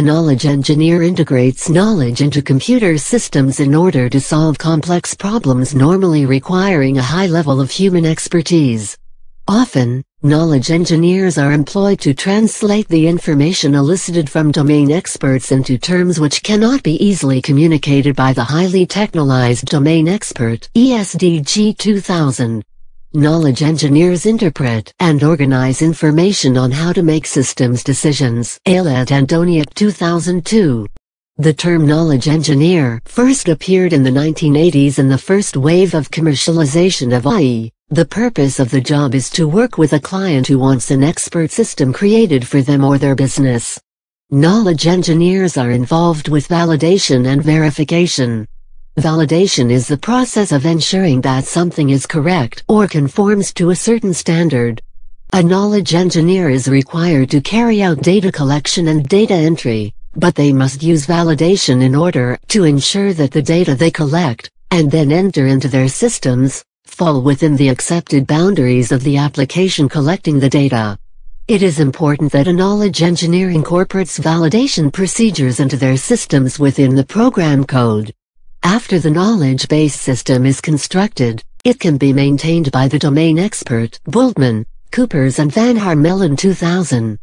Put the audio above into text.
knowledge engineer integrates knowledge into computer systems in order to solve complex problems normally requiring a high level of human expertise. Often, knowledge engineers are employed to translate the information elicited from domain experts into terms which cannot be easily communicated by the highly technologized domain expert ESDG 2000. Knowledge engineers interpret and organize information on how to make systems decisions. Aylett and Doniat 2002. The term knowledge engineer first appeared in the 1980s in the first wave of commercialization of AI. The purpose of the job is to work with a client who wants an expert system created for them or their business. Knowledge engineers are involved with validation and verification. Validation is the process of ensuring that something is correct or conforms to a certain standard. A knowledge engineer is required to carry out data collection and data entry, but they must use validation in order to ensure that the data they collect, and then enter into their systems, fall within the accepted boundaries of the application collecting the data. It is important that a knowledge engineer incorporates validation procedures into their systems within the program code. After the knowledge base system is constructed, it can be maintained by the domain expert, Bultman, Kuipers and Van Harmelen 2000.